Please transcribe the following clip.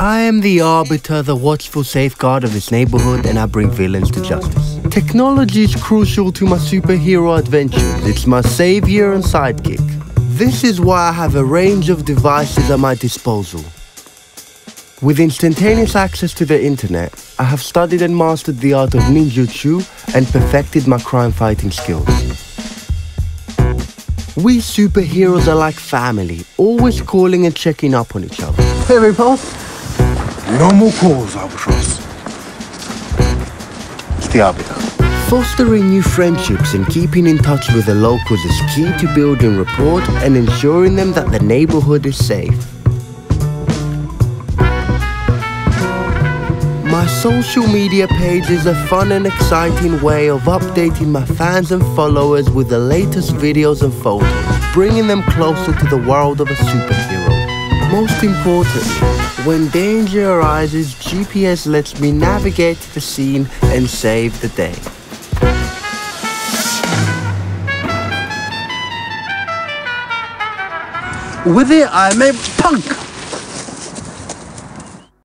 I am the arbiter, the watchful safeguard of this neighborhood, and I bring villains to justice. Technology is crucial to my superhero adventures. It's my savior and sidekick. This is why I have a range of devices at my disposal. With instantaneous access to the internet, I have studied and mastered the art of ninjutsu and perfected my crime fighting skills. We superheroes are like family, always calling and checking up on each other. Hey, boss. No more calls, Albatross. It's the Arbiter. Fostering new friendships and keeping in touch with the locals is key to building rapport and ensuring them that the neighborhood is safe. My social media page is a fun and exciting way of updating my fans and followers with the latest videos and photos, bringing them closer to the world of a superhero. Most importantly, when danger arises, GPS lets me navigate the scene and save the day. With it, I made punk.